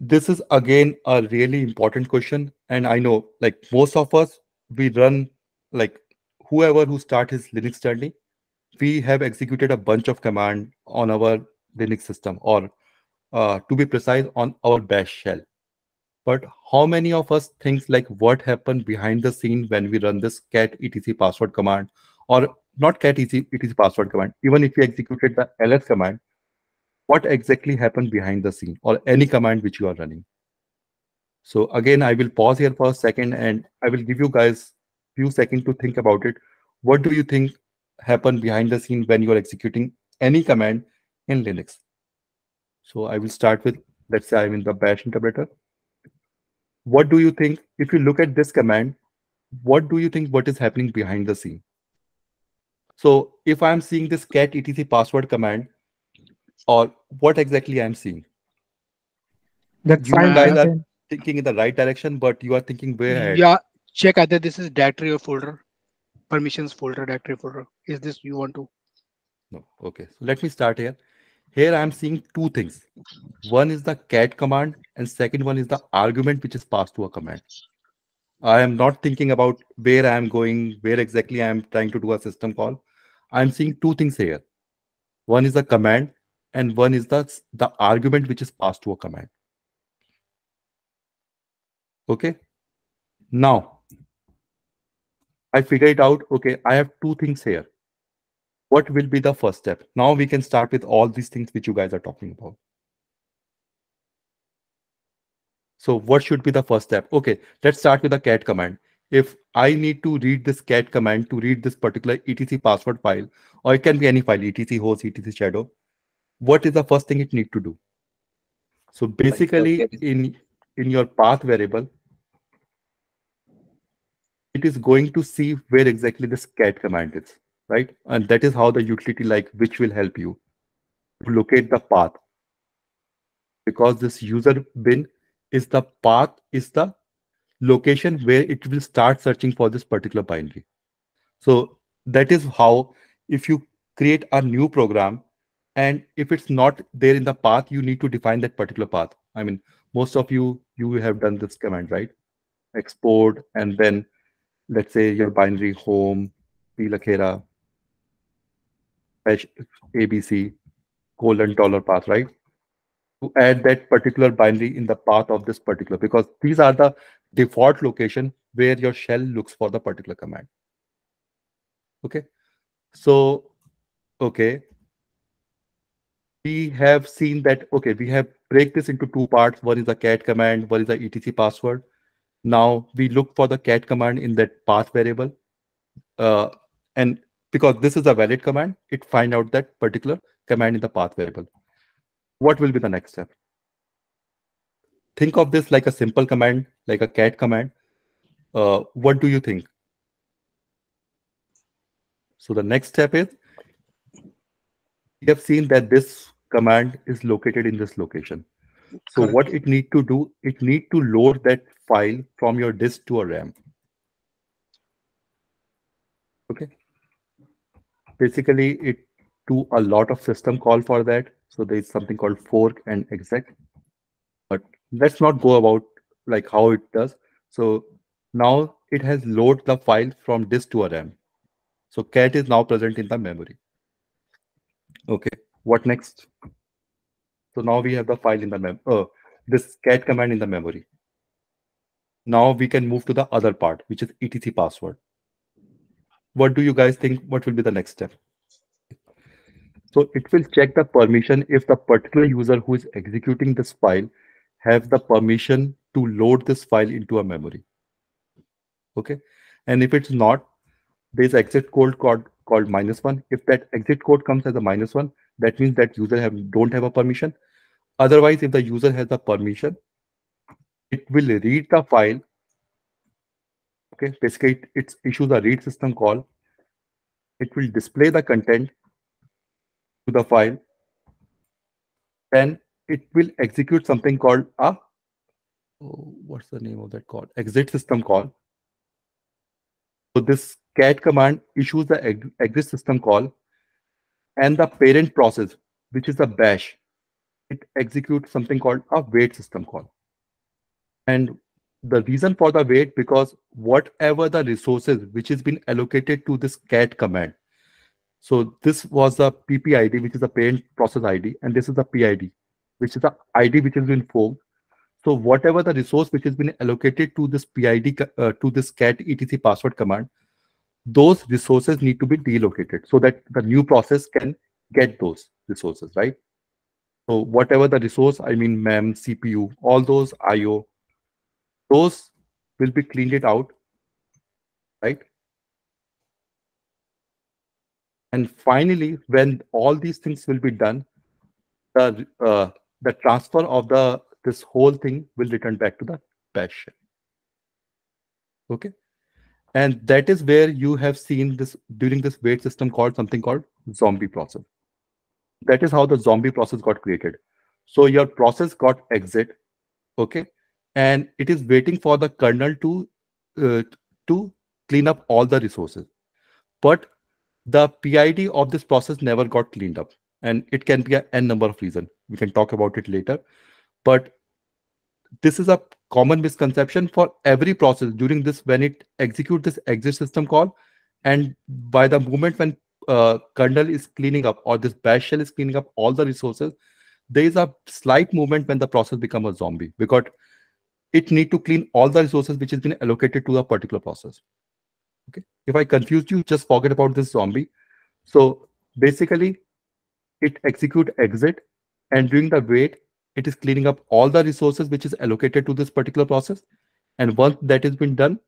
this is again a really important question. And I know like most of us, we run like whoever who start his Linux journey, we have executed a bunch of command on our Linux system or uh, to be precise on our bash shell. But how many of us thinks like what happened behind the scene when we run this cat etc password command or not cat etc password command, even if we executed the ls command, what exactly happened behind the scene or any command which you are running. So again, I will pause here for a second and I will give you guys few seconds to think about it. What do you think happened behind the scene when you are executing any command in Linux? So I will start with, let's say I'm in the bash interpreter. What do you think, if you look at this command, what do you think what is happening behind the scene? So if I'm seeing this cat etc password command, or what exactly I'm seeing. That's you fine. guys are thinking in the right direction, but you are thinking way ahead. Yeah, check either this is directory or folder, permissions folder, directory folder. Is this you want to? No. Okay. So let me start here. Here I'm seeing two things. One is the cat command, and second one is the argument which is passed to a command. I am not thinking about where I am going, where exactly I am trying to do a system call. I'm seeing two things here. One is the command and one is the, the argument which is passed to a command. Okay. Now, I figure it out. Okay, I have two things here. What will be the first step? Now we can start with all these things which you guys are talking about. So what should be the first step? Okay, let's start with the cat command. If I need to read this cat command to read this particular etc password file, or it can be any file, etc host, etc shadow, what is the first thing it need to do? So basically in, in your path variable, it is going to see where exactly this cat command is, right? And that is how the utility like which will help you to locate the path. Because this user bin is the path, is the location where it will start searching for this particular binary. So that is how if you create a new program, and if it's not there in the path you need to define that particular path. I mean most of you you have done this command right? Export and then let's say your binary home plakhera fetch abc colon dollar path right? To add that particular binary in the path of this particular because these are the default location where your shell looks for the particular command. Okay? So okay we have seen that, okay, we have break this into two parts. One is the cat command, one is the etc password. Now we look for the cat command in that path variable. Uh, and because this is a valid command, it find out that particular command in the path variable. What will be the next step? Think of this like a simple command, like a cat command. Uh, what do you think? So the next step is we have seen that this command is located in this location. So Correct. what it need to do, it need to load that file from your disk to a RAM. Okay. Basically, it do a lot of system call for that. So there is something called fork and exec. But let's not go about like how it does. So now it has load the file from disk to a RAM. So cat is now present in the memory. Okay, what next? So now we have the file in the mem uh, this cat command in the memory. Now we can move to the other part, which is etc password. What do you guys think? What will be the next step? So it will check the permission if the particular user who is executing this file have the permission to load this file into a memory. Okay. And if it's not, there's exit code called called minus one. If that exit code comes as a minus one, that means that user have don't have a permission. Otherwise, if the user has a permission, it will read the file. Okay, basically it, it issues a read system call. It will display the content to the file. Then it will execute something called a oh, what's the name of that call? Exit system call. So this cat command issues the exit system call and the parent process, which is the bash, it executes something called a wait system call. And the reason for the wait because whatever the resources which has been allocated to this cat command. So this was the PPID, which is the parent process ID, and this is the PID, which is the ID which has been forked. So whatever the resource which has been allocated to this PID uh, to this cat etc password command, those resources need to be delocated so that the new process can get those resources, right? So whatever the resource, I mean mem, CPU, all those IO, those will be cleaned it out, right? And finally, when all these things will be done, the uh, the transfer of the this whole thing will return back to the bash. Okay, and that is where you have seen this during this wait system called something called zombie process. That is how the zombie process got created. So your process got exit, okay, and it is waiting for the kernel to uh, to clean up all the resources. But the PID of this process never got cleaned up, and it can be a n number of reasons. We can talk about it later, but this is a common misconception for every process during this when it execute this exit system call, and by the moment when uh, kernel is cleaning up or this bash shell is cleaning up all the resources, there is a slight movement when the process become a zombie because it need to clean all the resources which has been allocated to a particular process. Okay. If I confused you, just forget about this zombie. So basically, it execute exit and during the wait, it is cleaning up all the resources which is allocated to this particular process. And once that has been done,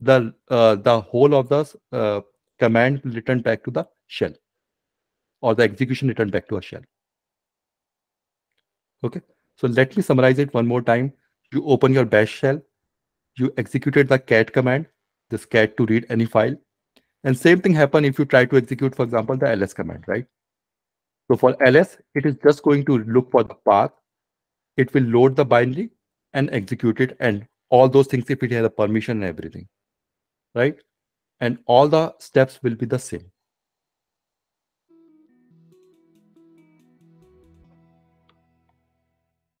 the uh, the whole of the uh, command will return back to the shell or the execution return back to a shell. Okay, so let me summarize it one more time. You open your bash shell, you executed the cat command, this cat to read any file. And same thing happen if you try to execute, for example, the ls command, right? So for ls, it is just going to look for the path. It will load the binary and execute it and all those things if it has a permission and everything, right? And all the steps will be the same.